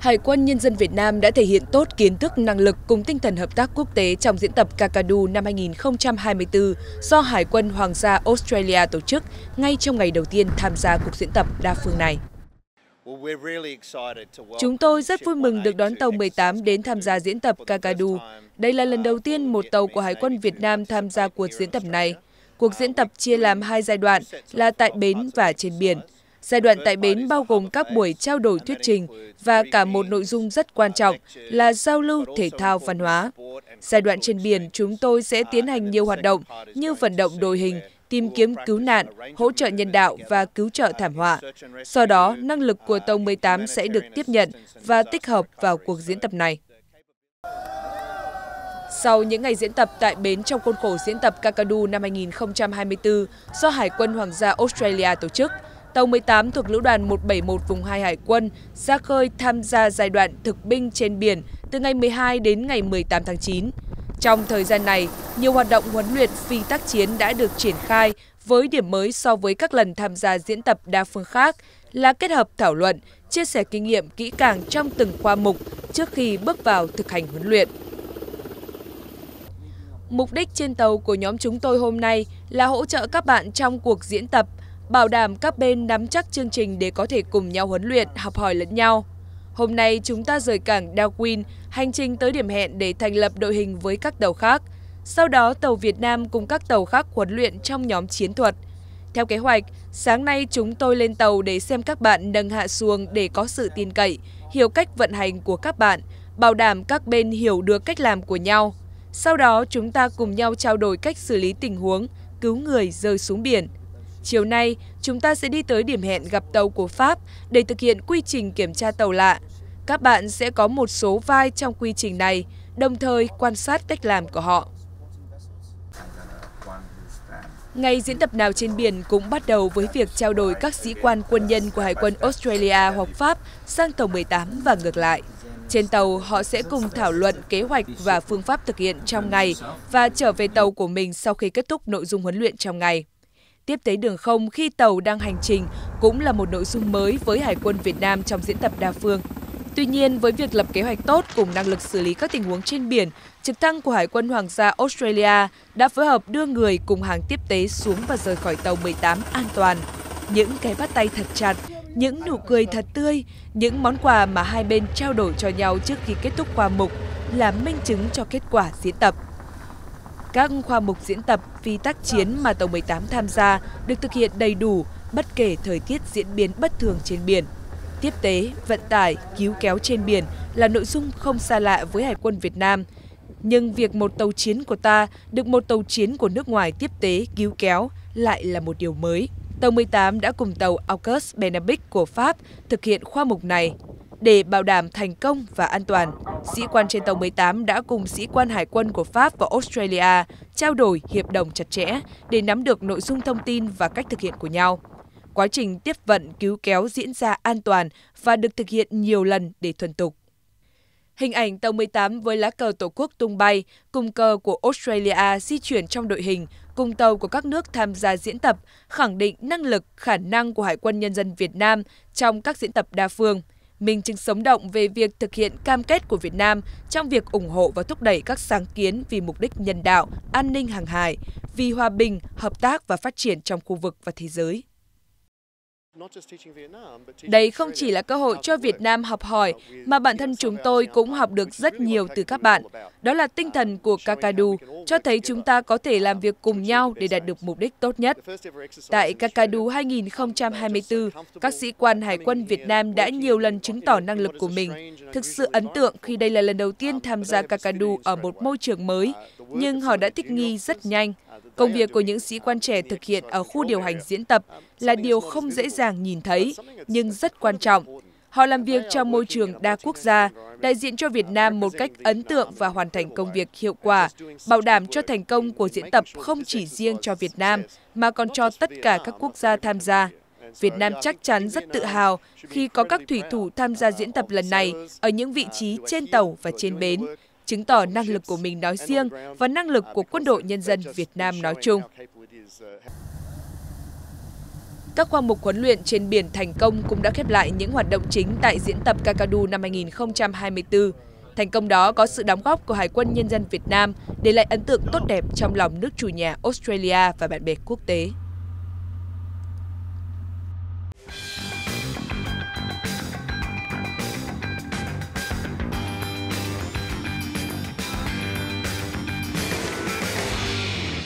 Hải quân Nhân dân Việt Nam đã thể hiện tốt kiến thức, năng lực cùng tinh thần hợp tác quốc tế trong diễn tập Kakadu năm 2024 do Hải quân Hoàng gia Australia tổ chức ngay trong ngày đầu tiên tham gia cuộc diễn tập đa phương này. Chúng tôi rất vui mừng được đón tàu 18 đến tham gia diễn tập Kakadu. Đây là lần đầu tiên một tàu của Hải quân Việt Nam tham gia cuộc diễn tập này. Cuộc diễn tập chia làm hai giai đoạn là tại bến và trên biển. Giai đoạn tại bến bao gồm các buổi trao đổi thuyết trình và cả một nội dung rất quan trọng là giao lưu thể thao văn hóa. Giai đoạn trên biển, chúng tôi sẽ tiến hành nhiều hoạt động như vận động đội hình, tìm kiếm cứu nạn, hỗ trợ nhân đạo và cứu trợ thảm họa. Sau đó, năng lực của tàu 18 sẽ được tiếp nhận và tích hợp vào cuộc diễn tập này. Sau những ngày diễn tập tại bến trong khuôn khổ diễn tập Kakadu năm 2024 do Hải quân Hoàng gia Australia tổ chức, tàu 18 thuộc Lữ đoàn 171 vùng 2 Hải quân ra khơi tham gia giai đoạn thực binh trên biển từ ngày 12 đến ngày 18 tháng 9. Trong thời gian này, nhiều hoạt động huấn luyện phi tác chiến đã được triển khai với điểm mới so với các lần tham gia diễn tập đa phương khác là kết hợp thảo luận, chia sẻ kinh nghiệm kỹ càng trong từng khoa mục trước khi bước vào thực hành huấn luyện. Mục đích trên tàu của nhóm chúng tôi hôm nay là hỗ trợ các bạn trong cuộc diễn tập, bảo đảm các bên nắm chắc chương trình để có thể cùng nhau huấn luyện, học hỏi lẫn nhau. Hôm nay chúng ta rời cảng Darwin, hành trình tới điểm hẹn để thành lập đội hình với các tàu khác. Sau đó, tàu Việt Nam cùng các tàu khác huấn luyện trong nhóm chiến thuật. Theo kế hoạch, sáng nay chúng tôi lên tàu để xem các bạn nâng hạ xuồng để có sự tin cậy, hiểu cách vận hành của các bạn, bảo đảm các bên hiểu được cách làm của nhau. Sau đó, chúng ta cùng nhau trao đổi cách xử lý tình huống, cứu người rơi xuống biển. Chiều nay, chúng ta sẽ đi tới điểm hẹn gặp tàu của Pháp để thực hiện quy trình kiểm tra tàu lạ. Các bạn sẽ có một số vai trong quy trình này, đồng thời quan sát cách làm của họ. Ngày diễn tập nào trên biển cũng bắt đầu với việc trao đổi các sĩ quan quân nhân của Hải quân Australia hoặc Pháp sang tàu 18 và ngược lại. Trên tàu, họ sẽ cùng thảo luận kế hoạch và phương pháp thực hiện trong ngày và trở về tàu của mình sau khi kết thúc nội dung huấn luyện trong ngày. Tiếp tế đường không khi tàu đang hành trình cũng là một nội dung mới với Hải quân Việt Nam trong diễn tập đa phương. Tuy nhiên, với việc lập kế hoạch tốt cùng năng lực xử lý các tình huống trên biển, trực thăng của Hải quân Hoàng gia Australia đã phối hợp đưa người cùng hàng tiếp tế xuống và rời khỏi tàu 18 an toàn. Những cái bắt tay thật chặt, những nụ cười thật tươi, những món quà mà hai bên trao đổi cho nhau trước khi kết thúc khoa mục là minh chứng cho kết quả diễn tập. Các khoa mục diễn tập phi tác chiến mà Tàu 18 tham gia được thực hiện đầy đủ bất kể thời tiết diễn biến bất thường trên biển. Tiếp tế, vận tải, cứu kéo trên biển là nội dung không xa lạ với Hải quân Việt Nam. Nhưng việc một tàu chiến của ta được một tàu chiến của nước ngoài tiếp tế, cứu kéo lại là một điều mới. Tàu 18 đã cùng tàu Auguste Benabic của Pháp thực hiện khoa mục này. Để bảo đảm thành công và an toàn, sĩ quan trên tàu 18 đã cùng sĩ quan hải quân của Pháp và Australia trao đổi hiệp đồng chặt chẽ để nắm được nội dung thông tin và cách thực hiện của nhau. Quá trình tiếp vận cứu kéo diễn ra an toàn và được thực hiện nhiều lần để thuần tục. Hình ảnh tàu 18 với lá cờ Tổ quốc tung bay cùng cờ của Australia di chuyển trong đội hình cùng tàu của các nước tham gia diễn tập khẳng định năng lực, khả năng của Hải quân Nhân dân Việt Nam trong các diễn tập đa phương. Minh chứng sống động về việc thực hiện cam kết của Việt Nam trong việc ủng hộ và thúc đẩy các sáng kiến vì mục đích nhân đạo, an ninh hàng hải, vì hòa bình, hợp tác và phát triển trong khu vực và thế giới. Đây không chỉ là cơ hội cho Việt Nam học hỏi, mà bản thân chúng tôi cũng học được rất nhiều từ các bạn. Đó là tinh thần của Kakadu, cho thấy chúng ta có thể làm việc cùng nhau để đạt được mục đích tốt nhất. Tại Kakadu 2024, các sĩ quan Hải quân Việt Nam đã nhiều lần chứng tỏ năng lực của mình. Thực sự ấn tượng khi đây là lần đầu tiên tham gia Kakadu ở một môi trường mới, nhưng họ đã thích nghi rất nhanh. Công việc của những sĩ quan trẻ thực hiện ở khu điều hành diễn tập là điều không dễ dàng nhìn thấy, nhưng rất quan trọng. Họ làm việc trong môi trường đa quốc gia, đại diện cho Việt Nam một cách ấn tượng và hoàn thành công việc hiệu quả, bảo đảm cho thành công của diễn tập không chỉ riêng cho Việt Nam, mà còn cho tất cả các quốc gia tham gia. Việt Nam chắc chắn rất tự hào khi có các thủy thủ tham gia diễn tập lần này ở những vị trí trên tàu và trên bến, chứng tỏ năng lực của mình nói riêng và năng lực của quân đội nhân dân Việt Nam nói chung. Các khoa mục huấn luyện trên biển thành công cũng đã khép lại những hoạt động chính tại diễn tập Kakadu năm 2024. Thành công đó có sự đóng góp của Hải quân Nhân dân Việt Nam, để lại ấn tượng tốt đẹp trong lòng nước chủ nhà Australia và bạn bè quốc tế.